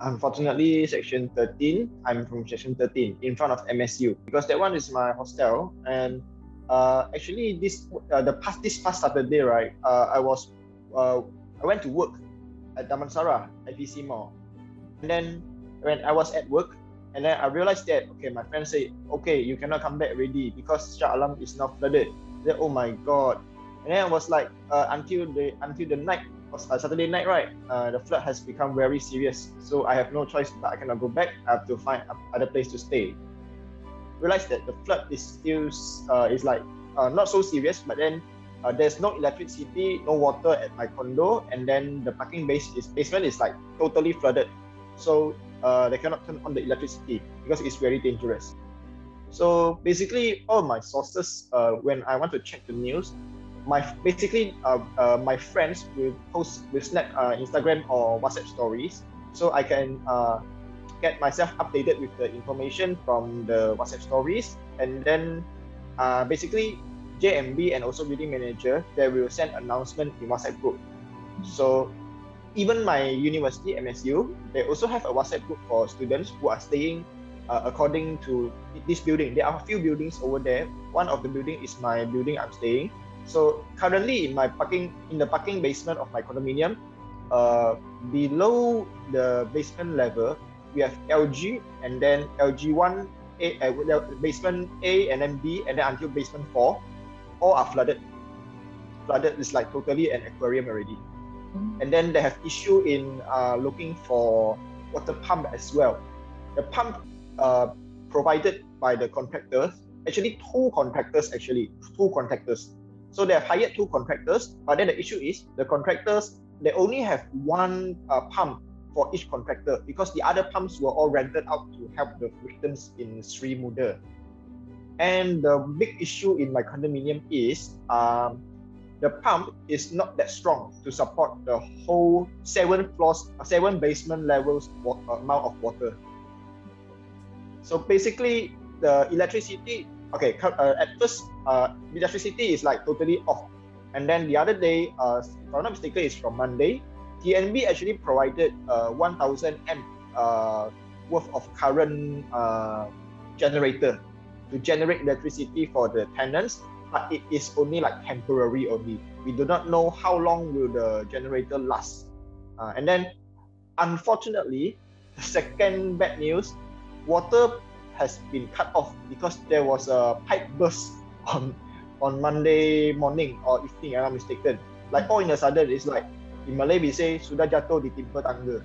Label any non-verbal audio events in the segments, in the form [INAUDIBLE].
Unfortunately, section 13, I'm from section 13 in front of MSU because that one is my hostel. And uh, actually, this uh, the past this past Saturday, right? Uh, I was uh, I went to work at Damansara at IPC Mall, and then when I was at work, and then I realized that okay, my friend said, okay, you cannot come back already because Shah Alam is now flooded. Then oh my god, and then I was like uh, until the until the night uh, Saturday night, right? Uh, the flood has become very serious, so I have no choice. But I cannot go back. I have to find other place to stay. Realize that the flood is still uh, is like uh, not so serious, but then uh, there's no electricity, no water at my condo, and then the parking base is basement is like totally flooded. So uh, they cannot turn on the electricity because it's very dangerous. So basically, all my sources, uh, when I want to check the news, my basically uh, uh, my friends will post will snap uh, Instagram or WhatsApp stories, so I can uh, get myself updated with the information from the WhatsApp stories, and then uh, basically JMB and also building manager they will send announcement in WhatsApp group. So even my university MSU they also have a WhatsApp group for students who are staying uh, according to this building. There are a few buildings over there. One of the building is my building I'm staying. So currently in my parking in the parking basement of my condominium, uh, below the basement level, we have LG and then LG one, A, uh, basement A and then B and then until basement four, all are flooded. Flooded is like totally an aquarium already. Mm-hmm. And then they have issue in uh, looking for water pump as well. The pump uh, provided by the contractors, actually two contractors actually, two contractors so they have hired two contractors, but then the issue is the contractors they only have one uh, pump for each contractor because the other pumps were all rented out to help the victims in Sri Muda. And the big issue in my condominium is um, the pump is not that strong to support the whole seven floors, uh, seven basement levels amount of water. So basically, the electricity okay, uh, at first, uh, electricity is like totally off. And then the other day, uh, if I'm not mistaken, is from Monday, TNB actually provided uh, 1000 amp uh, worth of current uh, generator to generate electricity for the tenants, but it is only like temporary only. We do not know how long will the generator last. Uh, and then, unfortunately, [LAUGHS] the second bad news, water has been cut off because there was a pipe burst [LAUGHS] on on Monday morning or evening, I'm not mistaken. Like all in a sudden, it's like in Malay we say sudah jatuh di timpa tangga,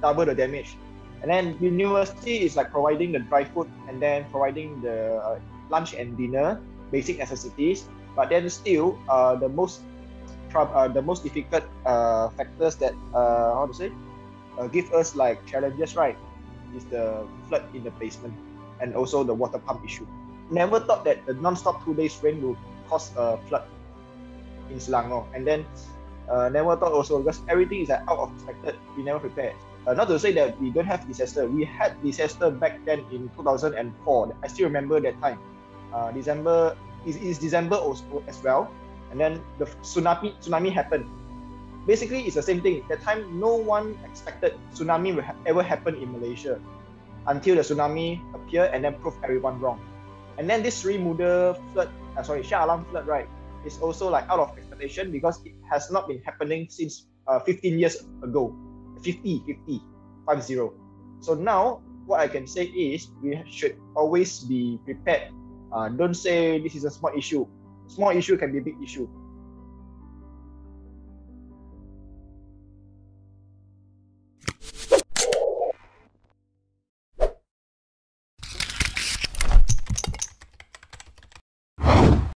double the damage. And then university is like providing the dry food and then providing the uh, lunch and dinner, basic necessities. But then still, uh, the most uh, the most difficult uh, factors that uh, how to say uh, give us like challenges, right? Is the flood in the basement and also the water pump issue. Never thought that the non-stop two days rain will cause a flood in Selangor. And then uh, never thought also because everything is like out of expected. We never prepared. Uh, not to say that we don't have disaster. We had disaster back then in 2004. I still remember that time. Uh, December is, is December also as well. And then the tsunami tsunami happened basically it's the same thing. That time, no one expected tsunami will ha- ever happen in Malaysia until the tsunami appeared and then proved everyone wrong. And then this Sri Muda flood, uh, sorry, Shah Alam flood, right, is also like out of expectation because it has not been happening since uh, 15 years ago. 50, 50, 50. So now, what I can say is we should always be prepared. Uh, don't say this is a small issue. Small issue can be a big issue